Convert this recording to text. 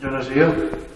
Yo no sé yo.